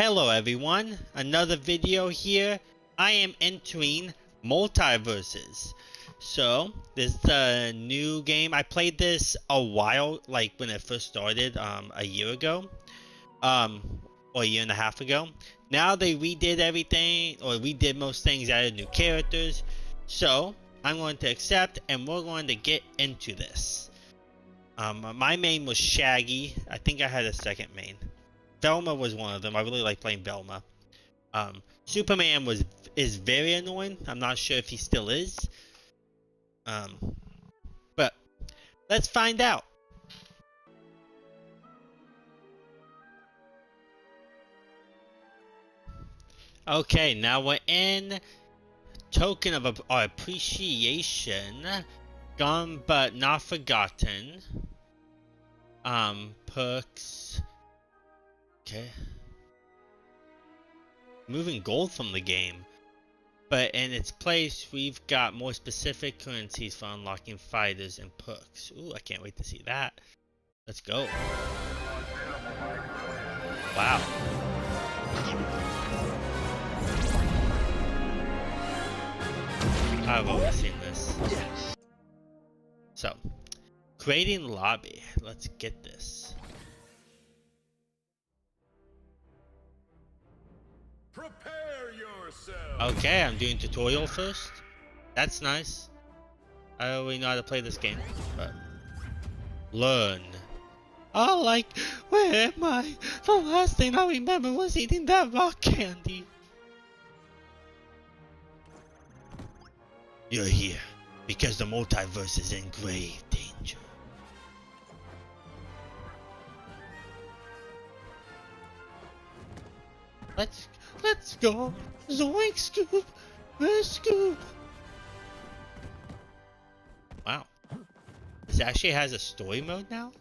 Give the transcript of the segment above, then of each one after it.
Hello everyone, another video here. I am entering MultiVersus. So, this is a new game. I played this a while, like when it first started, um, a year ago. Um, or a year and a half ago. Now they redid everything, or redid most things, added new characters. So, I'm going to accept, and we're going to get into this. Um, my main was Shaggy. I think I had a second main. Velma was one of them. I really like playing Velma. Um, Superman was is very annoying. I'm not sure if he still is. Um, but let's find out. Okay, now we're in token of our appreciation, gone but not forgotten. Um, perks. Okay. Moving gold from the game. But in its place, we've got more specific currencies for unlocking fighters and perks. Ooh, I can't wait to see that. Let's go. Wow. I've always seen this. So, creating lobby. Let's get this. Prepare yourself. Okay, I'm doing tutorial first. That's nice. I already know how to play this game, but learn. Oh, like, where am I? The last thing I remember was eating that rock candy. You're here because the multiverse is in grave danger. Let's let's go. Zoink Scoob. Where's Scoob? Wow. This actually has a story mode now?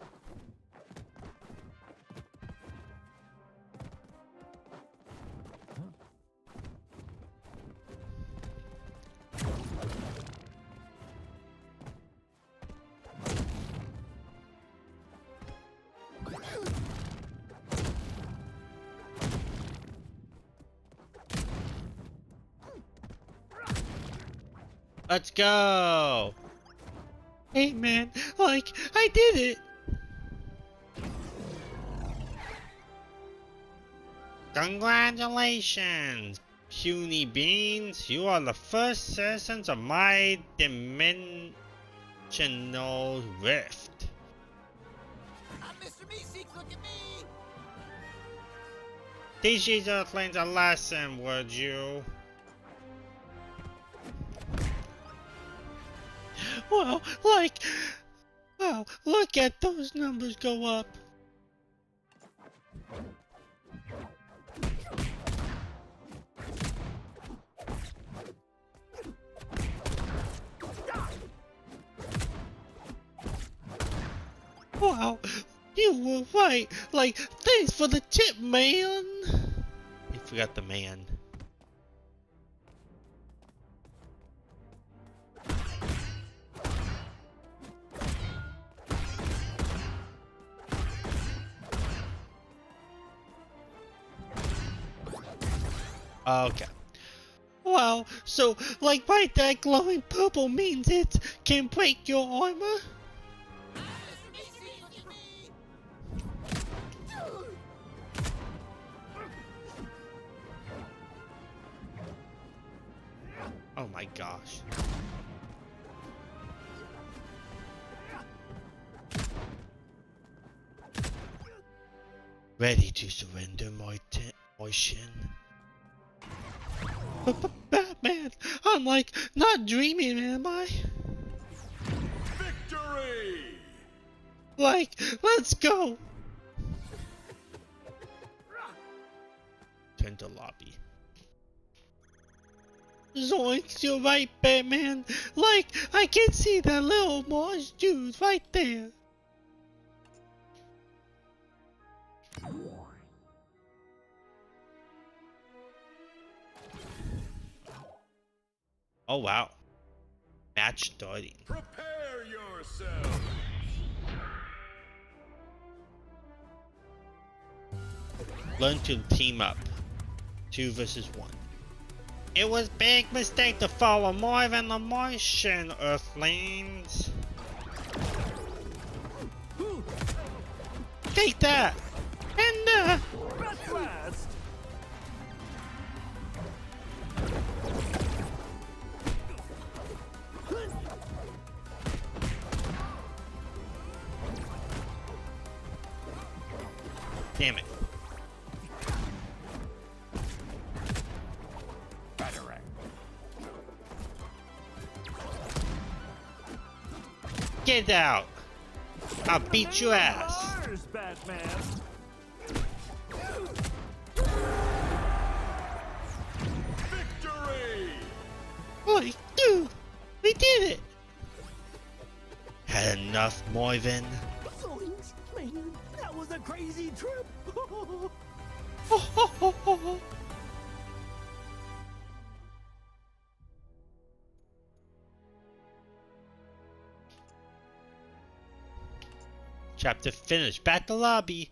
Let's go! Hey man, like, I did it! Congratulations, puny beans! You are the first citizens of my dimensional rift. Ah, I'm Mr. Meeseeks, look at me! Teach these earthlings a lesson, would you? Wow, like, wow, look at those numbers go up. Wow, you were right. Like, thanks for the tip, man. You forgot the man. Okay. Wow, so, like, right, that glowing purple means it can break your armor? Oh my gosh. Ready to surrender my my shin? Batman, I'm like not dreaming, am I? Victory! Like, let's go. Turn to lobby. Zoinks, you're right, Batman. Like, I can see that little Mars dude right there. Oh wow. Match starting. Prepare yourself. Learn to team up. two versus one. It was big mistake to follow more than the Martian, Earthlings. Take that! And uh, Damn it. Get out! I'll beat your ass. Victory! We did it! Had enough, Moivin. Chapter finished. Back to lobby.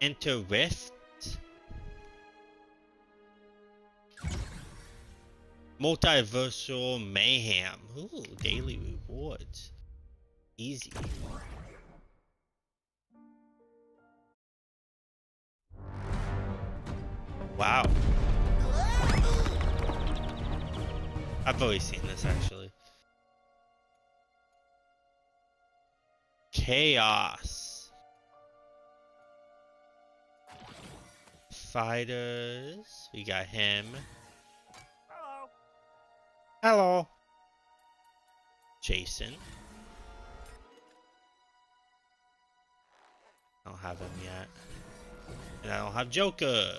Enter Rift. Multiversal Mayhem. Ooh, daily rewards. Easy. Wow. I've always seen this actually. Chaos. Fighters. We got him. Hello. Hello. Jason. I don't have him yet. And I don't have Joker.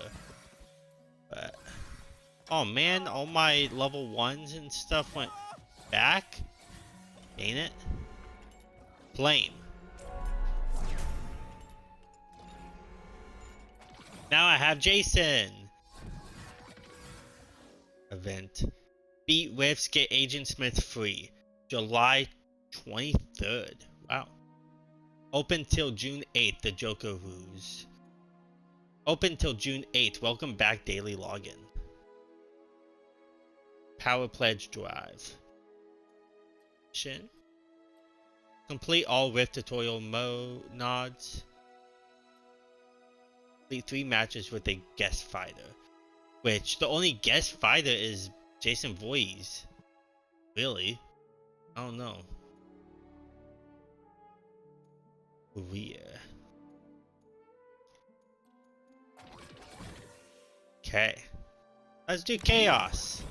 Oh man, all my level ones and stuff went back. Ain't it? Flame. Now I have Jason. Event. Beat Rifts, get Agent Smith free. July 23rd. Wow. Open till June 8th, the Joker Ruse. Open till June 8th. Welcome back, daily login. Power Pledge Drive. Mission. Complete all Rift tutorial mode nods. Complete three matches with a guest fighter. Which, the only guest fighter is Jason Voorhees. Really? I don't know. Weird. Okay. Let's do Chaos.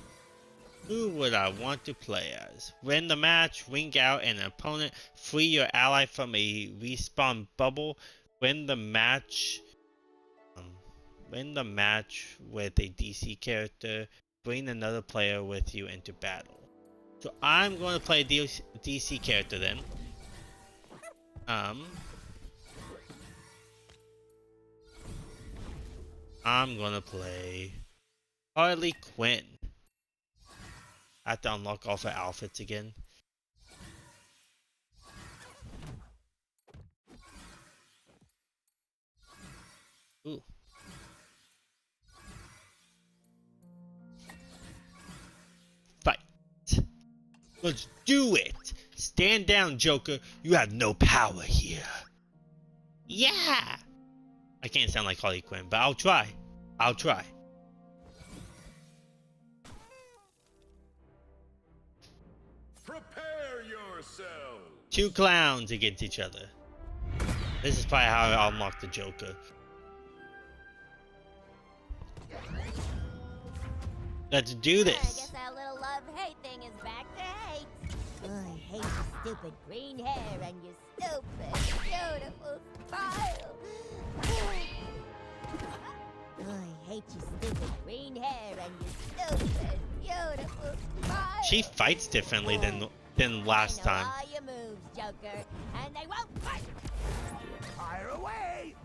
Who would I want to play as? Win the match, ring out an opponent, free your ally from a respawn bubble, win the match, um, win the match with a DC character, bring another player with you into battle. So I'm going to play a DC character then. Um, I'm going to play Harley Quinn. I have to unlock all the outfits again. Ooh. Fight. Let's do it. Stand down, Joker. You have no power here. Yeah. I can't sound like Harley Quinn, but I'll try. I'll try. Two clowns against each other. This is probably how I unlock the Joker. Let's do I this. guess our little love-hate thing is back to hate. Oh, I hate your stupid green hair and your stupid, beautiful smile. I hate your stupid green hair and your stupid, beautiful smile. She fights differently than than last time. moves, Joker, and they won't fight. Fire away.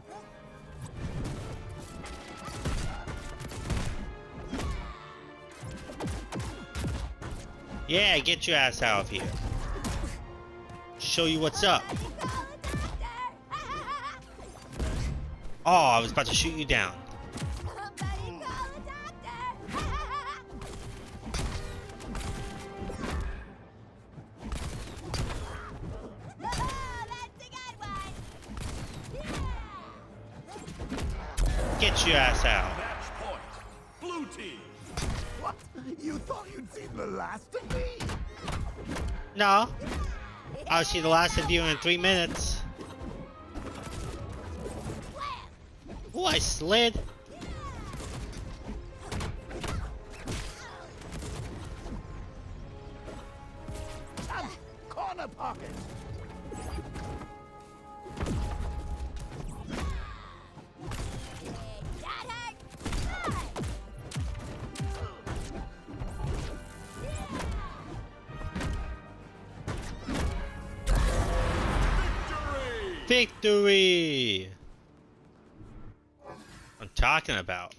Yeah, get your ass out of here. Show you what's up. Call the doctor. Oh, I was about to shoot you down. No. Oh, I'll see the last of you in three minutes. Oh, I slid. Victory. I'm talking about.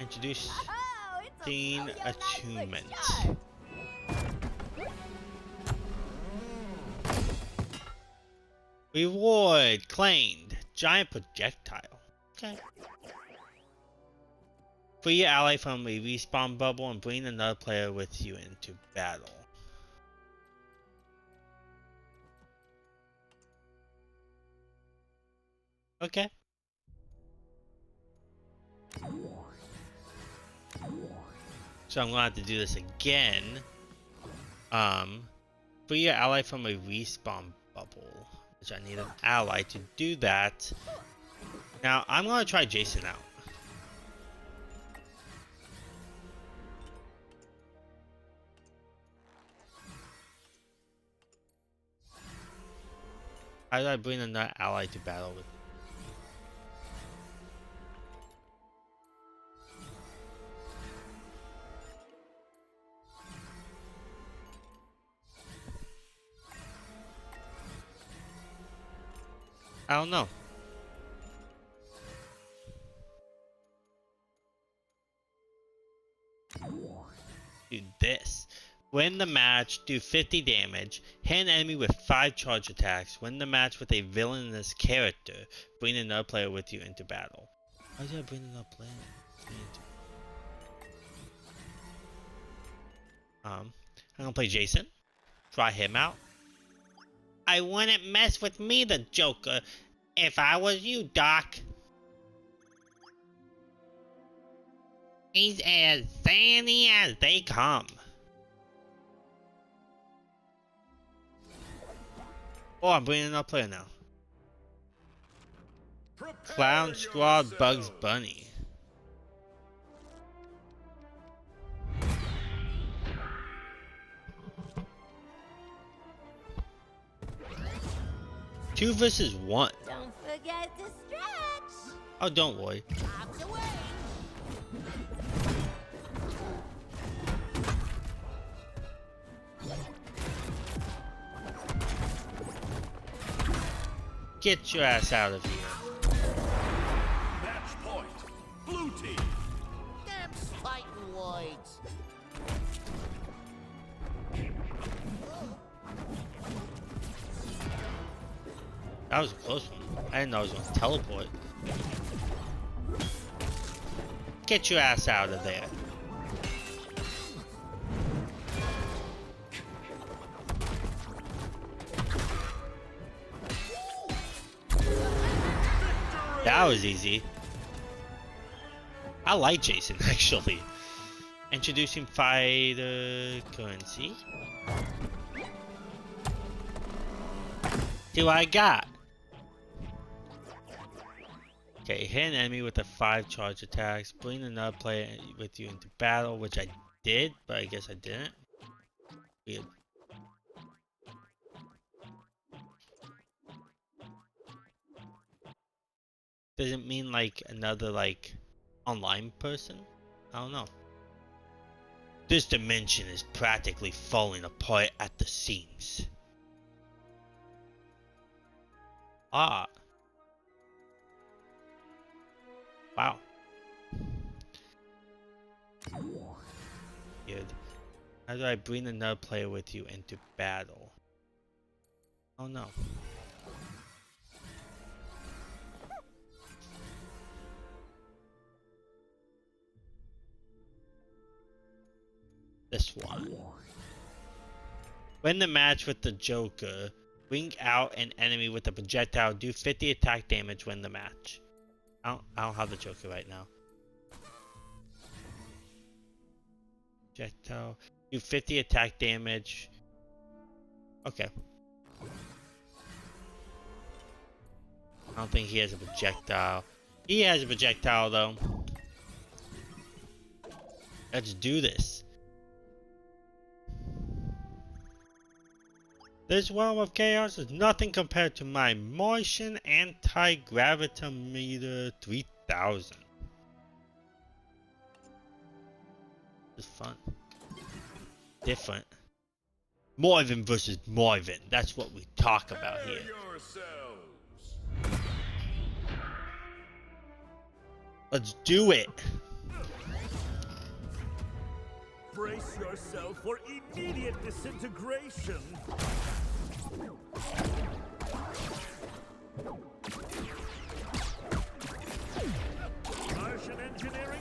Introduce Oh, it's a Scene so-yo nice for attunement. sure. Reward claimed. Giant projectile. Okay. Free your ally from a respawn bubble and bring another player with you into battle. Okay. So I'm gonna have to do this again. Um, free your ally from a respawn bubble, which I need an ally to do that. Now I'm gonna try Jason out. How do I bring another ally to battle with? Don't know. Do this. Win the match, do 50 damage, hit an enemy with 5 charge attacks, win the match with a villainous character, bring another player with you into battle. Why did I bring another player into Um, I'm gonna play Jason. Try him out. I wouldn't mess with me, the Joker, if I was you, Doc. He's as sandy as they come. Oh, I'm bringing another player now. Prepare Clown Squad Bugs. Bunny. Two versus one. Don't forget to stretch! Oh, don't worry. Get your ass out of here. Match point. Blue team. Damn fighting whites. That was a close one. I didn't know I was going to teleport. Get your ass out of there. That was easy. I like Jason, actually. Introducing fighter currency. What I got. Okay, hit an enemy with a 5 charge attacks. Bring another player with you into battle, which I did, but I guess I didn't. Weird. Does it mean like another like online person? I don't know. This dimension is practically falling apart at the seams. Ah. Wow. Good. How do I bring another player with you into battle? Oh no. This one. Win the match with the Joker. Wing out an enemy with a projectile. Do 50 attack damage. Win the match. I don't, I don't have the Joker right now. Projectile. Do 50 attack damage. Okay. I don't think he has a projectile. He has a projectile though. Let's do this. This realm of chaos is nothing compared to my Martian anti-gravitometer 3000. It's fun. Different. Marvin versus Marvin. That's what we talk about here. yourselves. Let's do it. Brace yourself for immediate disintegration. Martian engineering,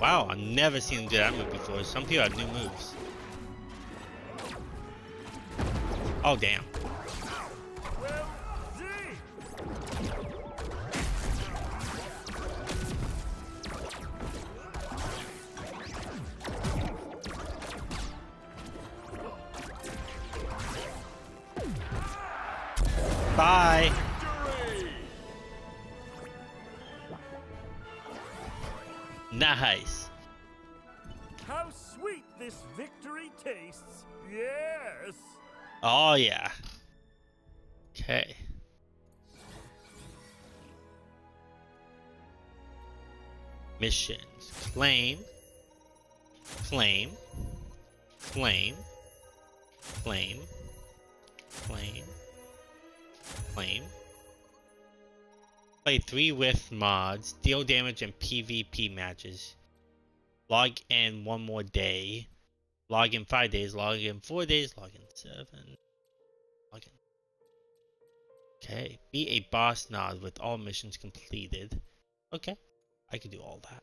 Wow, I've never seen him do that move before. Some people have new moves. Oh, damn. Oh, yeah. Okay. Missions. Claim. Claim. Claim. Claim. Claim. Claim. Play three with mods. Deal damage in PvP matches. Log in one more day. Log in five days. Log in four days. Log in seven. Log in. Okay. Be a boss nod with all missions completed. Okay. I can do all that.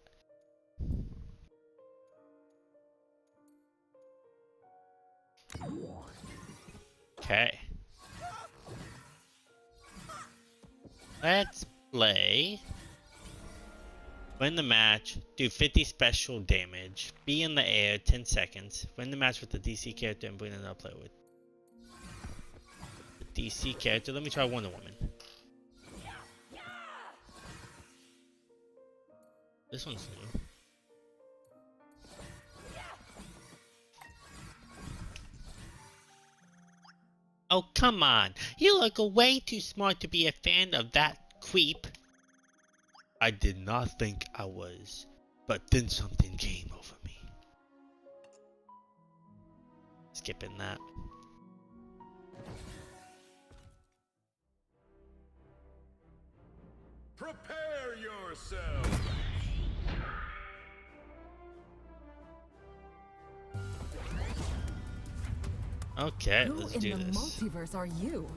Okay. Let's play. Win the match, do 50 special damage, be in the air 10 seconds, win the match with the DC character and bring another player with the DC character. Let me try Wonder Woman. This one's new. Oh, come on. You look way too smart to be a fan of that creep. I did not think I was, but then something came over me. Skipping that. Prepare yourselves. Okay, Who let's do this. Who in do the this. multiverse are you?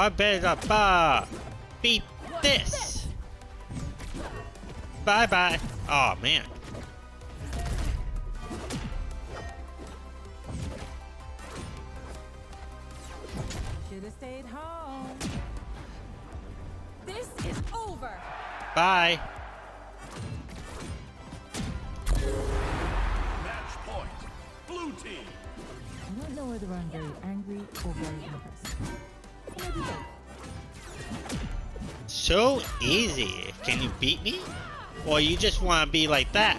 I better ba beat this. Bye bye. Oh man. Easy. Can you beat me? Or you just want to be like that?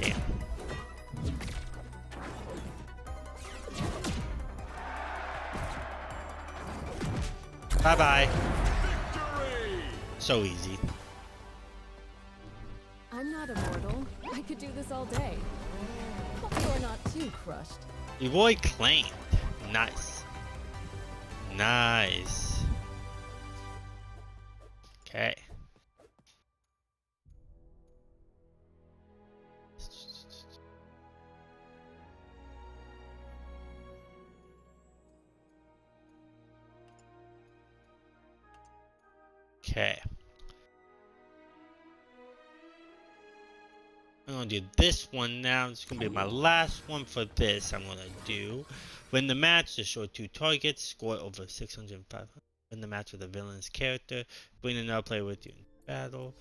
Damn. Bye bye. So easy. I'm not immortal. I could do this all day. Hope you're not too crushed. Leroy claimed. Nice. Nice. Do this one now. It's gonna be my last one for this. I'm gonna do. Win the match, destroy two targets, score over 600 and 500. Win the match with a villainous character. Bring another player with you in battle.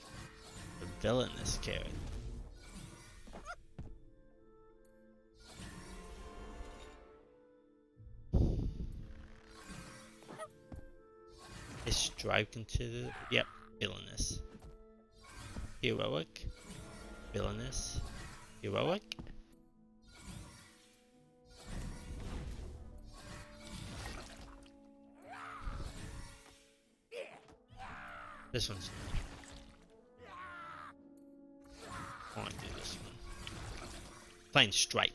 A villainous character. Is Stripe considered? Yep, villainous. Heroic. Villainous. Heroic. This one's. I want do this one. Plain stripe.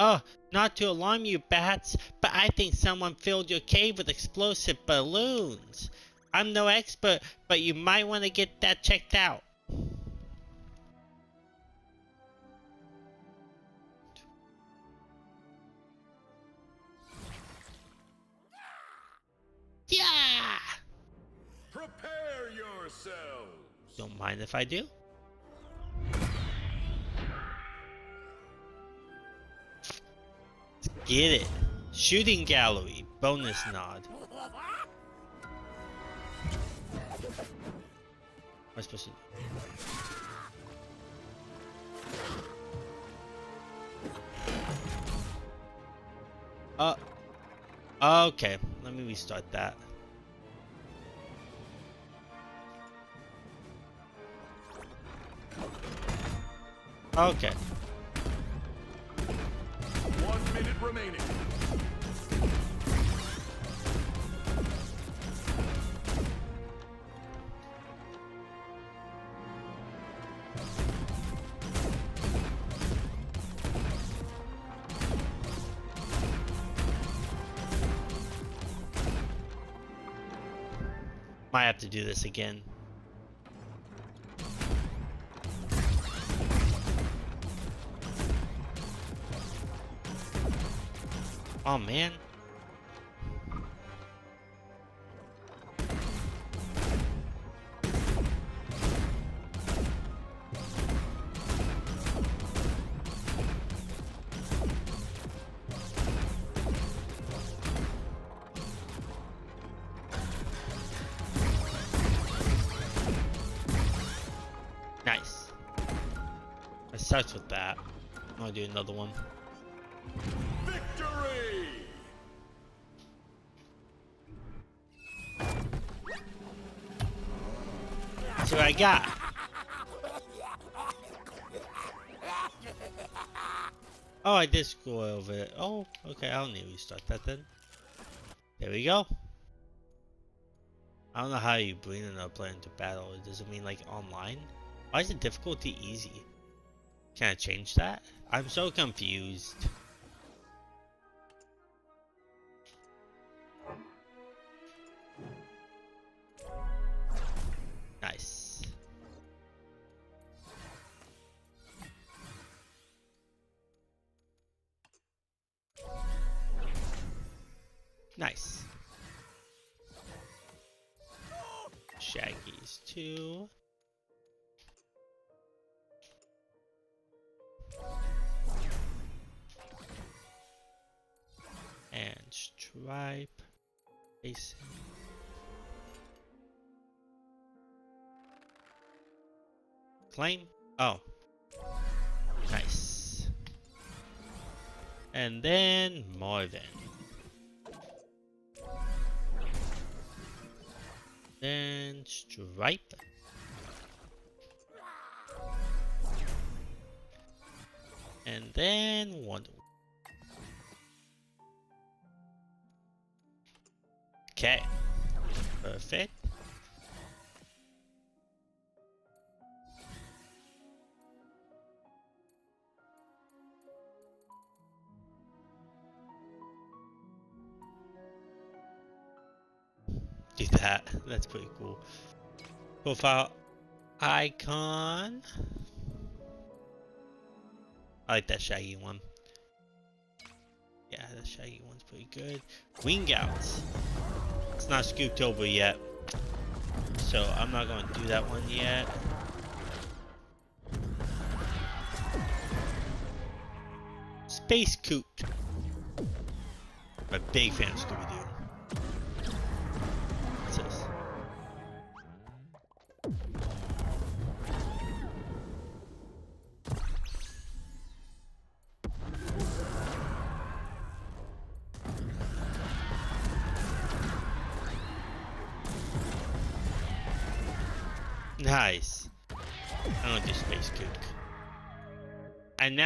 Oh, not to alarm you, bats, but I think someone filled your cave with explosive balloons. I'm no expert, but you might want to get that checked out. If I do. Get it. Shooting gallery. Bonus nod. Am I supposed to? Uh. Okay. Let me restart that. Okay. One minute remaining. Might have to do this again. Oh man. Nice. It starts with that. Gonna do another one. I got. Oh, I did scroll over it. Oh, okay. I don't need to restart that then. There we go. I don't know how you bring another player into battle. Does it mean like online? Why is the difficulty easy? Can I change that? I'm so confused. Nice. Shaggy's two. And Stripe. Facing. Claim? Oh. Nice. And then Marvin. Then Stripe. And then one. Okay. Perfect. That's pretty cool. Profile icon. I like that shaggy one. Yeah, that shaggy one's pretty good. Queen Gouts. It's not scooped over yet. So I'm not going to do that one yet. Space Coot. I'm a big fan of Scooby-Doo.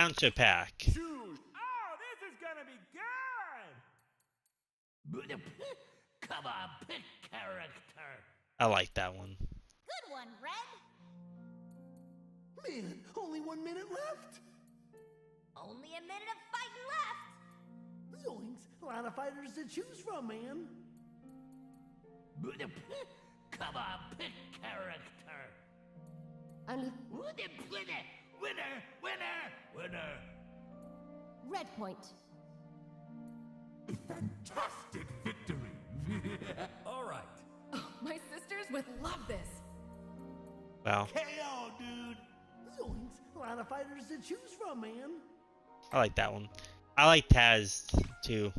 Announcer pack. Choose. Oh, this is gonna be good! Come on, pick character. I like that one. Good one, Red. Man, only one minute left. Only a minute of fighting left. Zoinks, a lot of fighters to choose from, man. Come on, pick character. I'm Winner, winner, winner, winner. Red Point. A fantastic victory. All right. Oh, my sisters would love this. Well, KO, dude. Zoinks, a lot of fighters to choose from, man. I like that one. I like Taz too.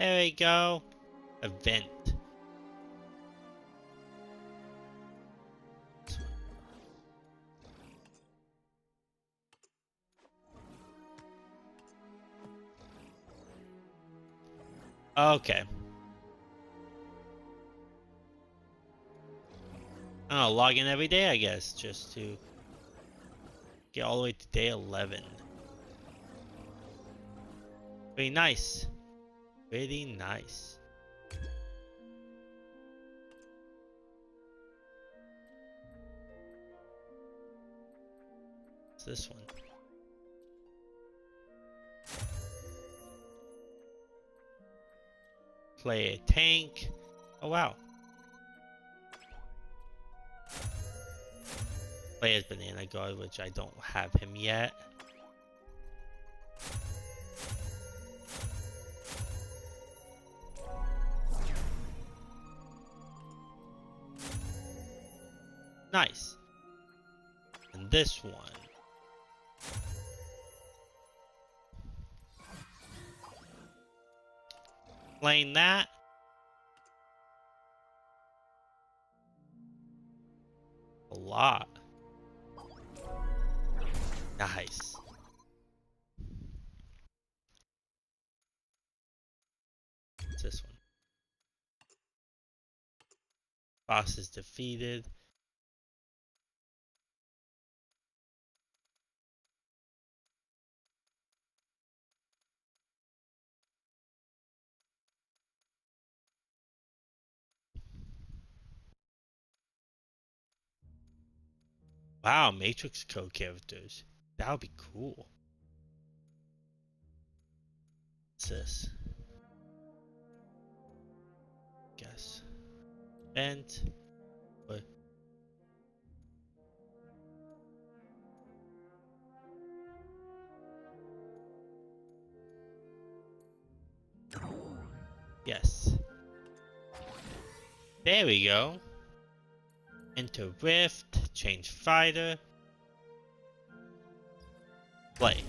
There we go. Event. Okay. Oh, log in every day, I guess, just to get all the way to day 11. Pretty nice. Pretty nice. What's this one? Play a tank. Oh wow. Play as Banana Guard, which I don't have him yet. This one. Playing that. A lot. Nice. This one? Boss is defeated. Wow, Matrix Code characters. That would be cool. What's this? Guess. Vent. What? Yes. There we go. Enter Rift, change fighter. Play.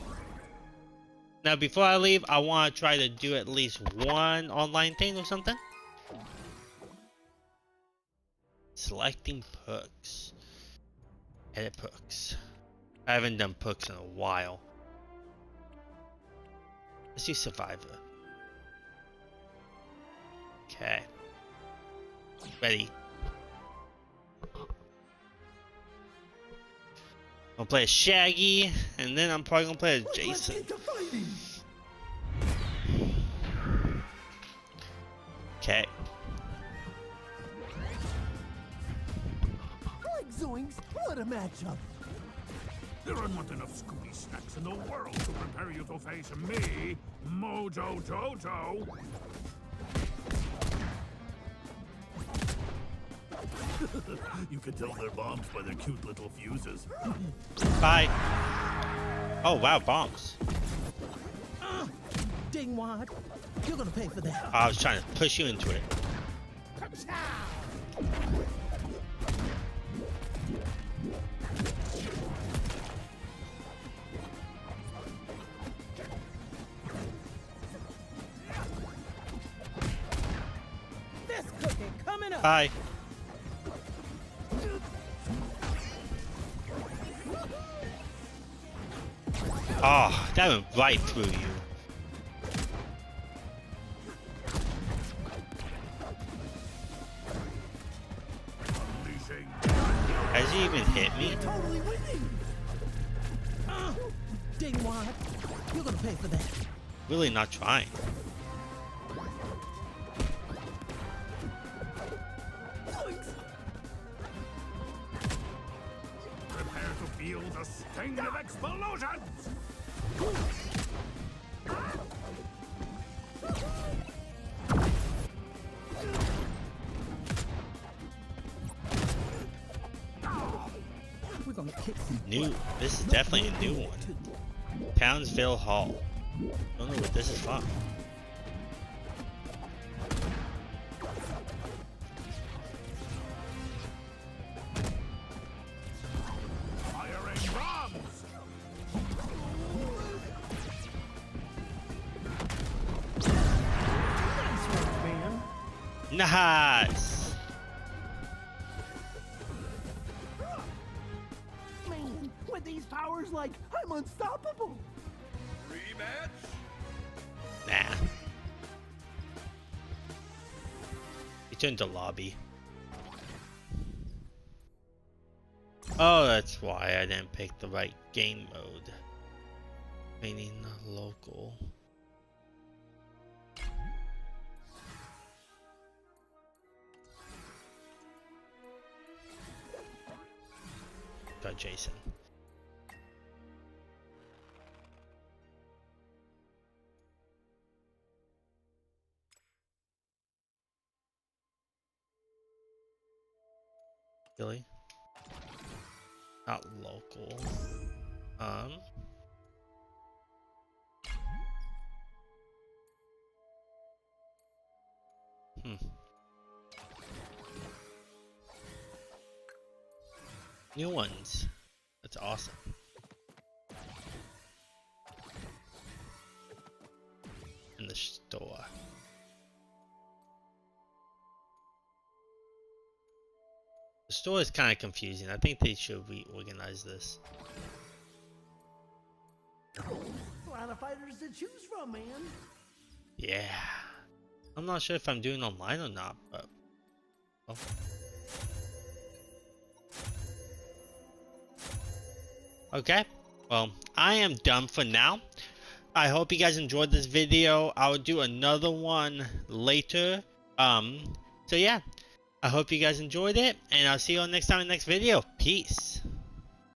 Now before I leave, I want to try to do at least one online thing or something. Selecting perks. Edit perks. I haven't done perks in a while. Let's do Survivor. Okay. Ready. Gonna play a Shaggy, and then I'm probably gonna play a Let's Jason. get to fighting. Okay. Like zoinks, what a matchup. There are not enough Scooby snacks in the world to prepare you to face me, Mojo Jojo. you can tell they're bombs by their cute little fuses. Bye. Oh wow, bombs. Ah, Dingwad, you're gonna pay for that. I was trying to push you into it. This that went right through you. Has he even hit me? Totally winning. Uh, Dingwad, you're gonna pay for that. Really not trying. New one. Townsville Hall. Don't know what this is from. Nice I'm unstoppable. Nah. Return to lobby. Oh, that's why I didn't pick the right game mode. Meaning local. Got Jason. Not local. Um. Hmm. New ones. That's awesome. In the store. Store is kind of confusing. I think they should reorganize this. A lot of fighters to choose from, man. Yeah. I'm not sure if I'm doing online or not, but. Well. Okay. Well, I am done for now. I hope you guys enjoyed this video. I will do another one later. Um. So yeah. I hope you guys enjoyed it, and I'll see you all next time in the next video. Peace.